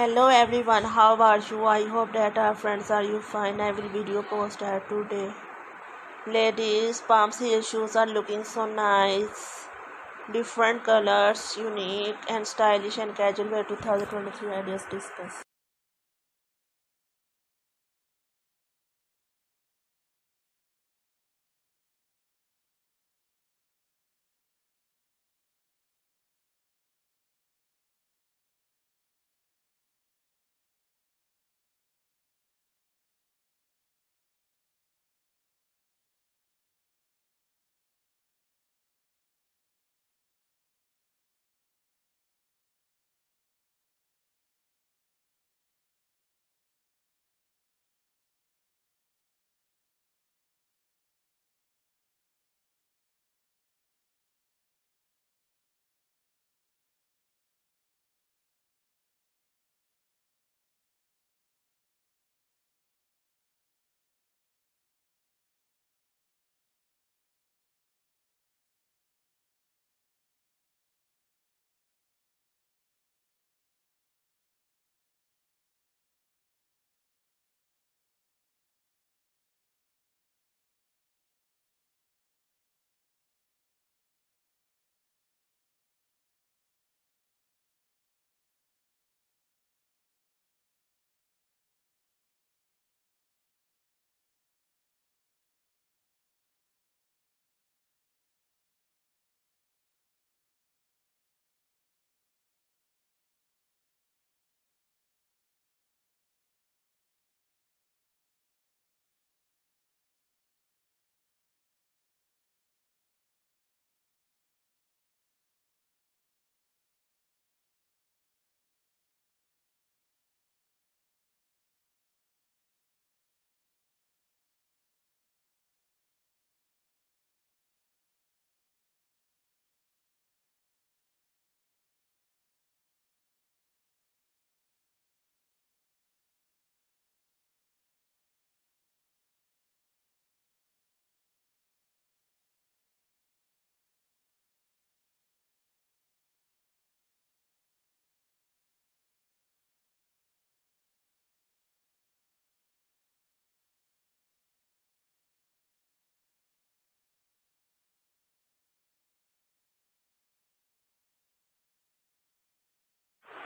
hello everyone. How are you? I hope that our friends are you fine. I will video post here today. Ladies pumps heel shoes are looking so nice. Different colors unique and stylish and casual wear 2023 ideas discuss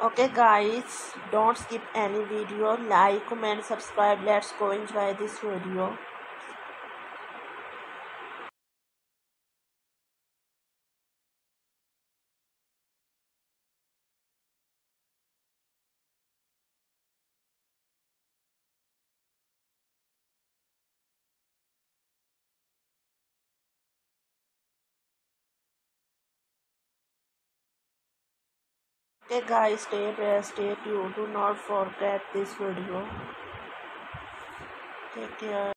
okay guys don't skip any video. Like comment subscribe. Let's go enjoy this video Okay guys, stay blessed, stay tuned. Do not forget this video. Take care.